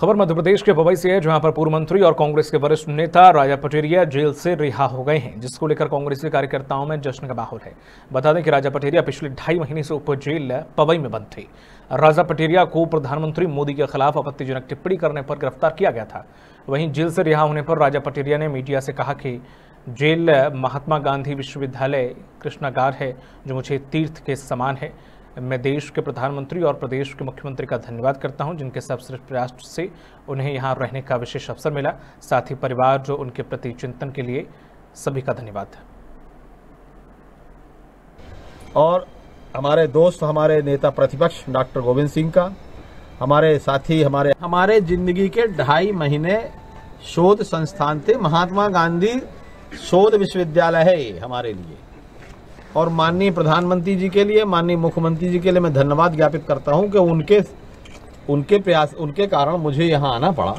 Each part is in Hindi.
खबर मध्य प्रदेश के पवई से है, जहाँ पर पूर्व मंत्री और कांग्रेस के वरिष्ठ नेता राजा पटेरिया जेल से रिहा हो गए हैं, जिसको लेकर कांग्रेसी कार्यकर्ताओं में जश्न का माहौल है। बता दें कि राजा पटेरिया पिछले ढाई महीने से उप जेल, पवई में बंद थे। राजा पटेरिया को प्रधानमंत्री मोदी के खिलाफ आपत्तिजनक टिप्पणी करने पर गिरफ़्तार किया गया था। वहीं जेल से रिहा होने पर राजा पटेरिया ने मीडिया से कहा कि, जेल, महात्मा गांधी विश्वविद्यालय कृष्णागार है, जो मुझे तीर्थ के समान है। मैं देश के प्रधानमंत्री और प्रदेश के मुख्यमंत्री का धन्यवाद करता हूँ जिनके सबश्रेष्ठ प्रयास से उन्हें यहाँ रहने का विशेष अवसर मिला। साथ ही परिवार जो उनके प्रति चिंतन के लिए सभी का धन्यवाद। और हमारे दोस्त हमारे नेता प्रतिपक्ष डॉक्टर गोविंद सिंह का हमारे साथी हमारे हमारे ज़िंदगी के ढाई महीने शोध संस्थान थे। महात्मा गांधी शोध विश्वविद्यालय है हमारे लिए। और माननीय प्रधानमंत्री जी के लिए, माननीय मुख्यमंत्री जी के लिए मैं धन्यवाद ज्ञापित करता हूँ कि उनके उनके प्रयास, उनके कारण मुझे यहाँ आना पड़ा।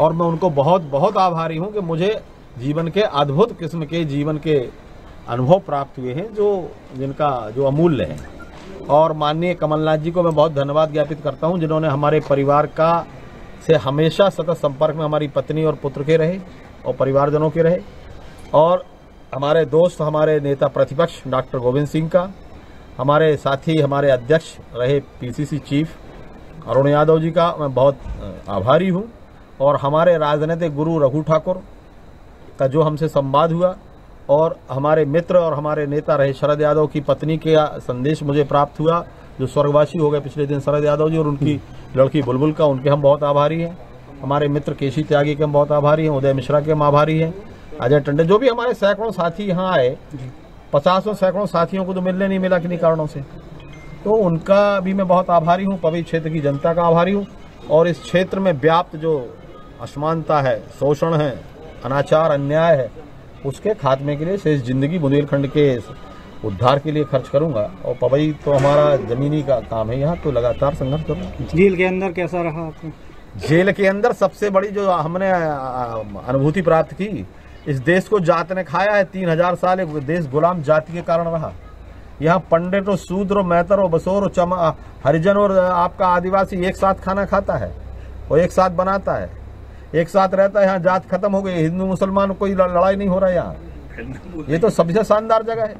और मैं उनको बहुत बहुत आभारी हूँ कि मुझे जीवन के अद्भुत किस्म के जीवन के अनुभव प्राप्त हुए हैं, जो जिनका, जो अमूल्य है। और माननीय कमलनाथ जी को मैं बहुत धन्यवाद ज्ञापित करता हूँ, जिन्होंने हमारे परिवार का से हमेशा सतत संपर्क में हमारी पत्नी और पुत्र के रहे और परिवारजनों के रहे। और हमारे दोस्त, हमारे नेता प्रतिपक्ष डॉक्टर गोविंद सिंह का, हमारे साथी, हमारे अध्यक्ष रहे पीसीसी चीफ अरुण यादव जी का मैं बहुत आभारी हूँ। और हमारे राजनीतिक गुरु रघु ठाकुर का जो हमसे संवाद हुआ और हमारे मित्र और हमारे नेता रहे शरद यादव की पत्नी के संदेश मुझे प्राप्त हुआ, जो स्वर्गवासी हो गए पिछले दिन शरद यादव जी और उनकी लड़की बुलबुल का, उनके हम बहुत आभारी हैं। हमारे मित्र केशी त्यागी के हम बहुत आभारी हैं, उदय मिश्रा के हम आभारी हैं। अजय टंडन जो भी हमारे सैकड़ों साथी यहाँ आए पचासों सैकड़ों साथियों को तो मिलने नहीं मिला किन्हीं कारणों से। तो उनका भी मैं बहुत आभारी हूँ पवी क्षेत्र की जनता का आभारी हूँ और इस क्षेत्र में व्याप्त जो असमानता है शोषण है अनाचार अन्याय है उसके खात्मे के लिए शेष ज़िंदगी बुंदेलखंड के उद्धार के लिए खर्च करूँगा। और पवई तो हमारा जमीनी का काम है यहाँ तो लगातार संघर्ष करूँगा। जेल के अंदर कैसा रहा आपको? जेल के अंदर सबसे बड़ी जो हमने अनुभूति प्राप्त की इस देश को जात ने खाया है तीन हज़ार साल एक देश गुलाम जाति के कारण रहा। यहाँ पंडित और शूद्र और मैतर और बसोर और चमा हरिजन और आपका आदिवासी एक साथ खाना खाता है और एक साथ बनाता है। एक साथ रहता है यहाँ जात खत्म हो गई। हिंदू मुसलमान कोई लड़ाई नहीं हो रहा है यहाँ ये तो सबसे शानदार जगह है।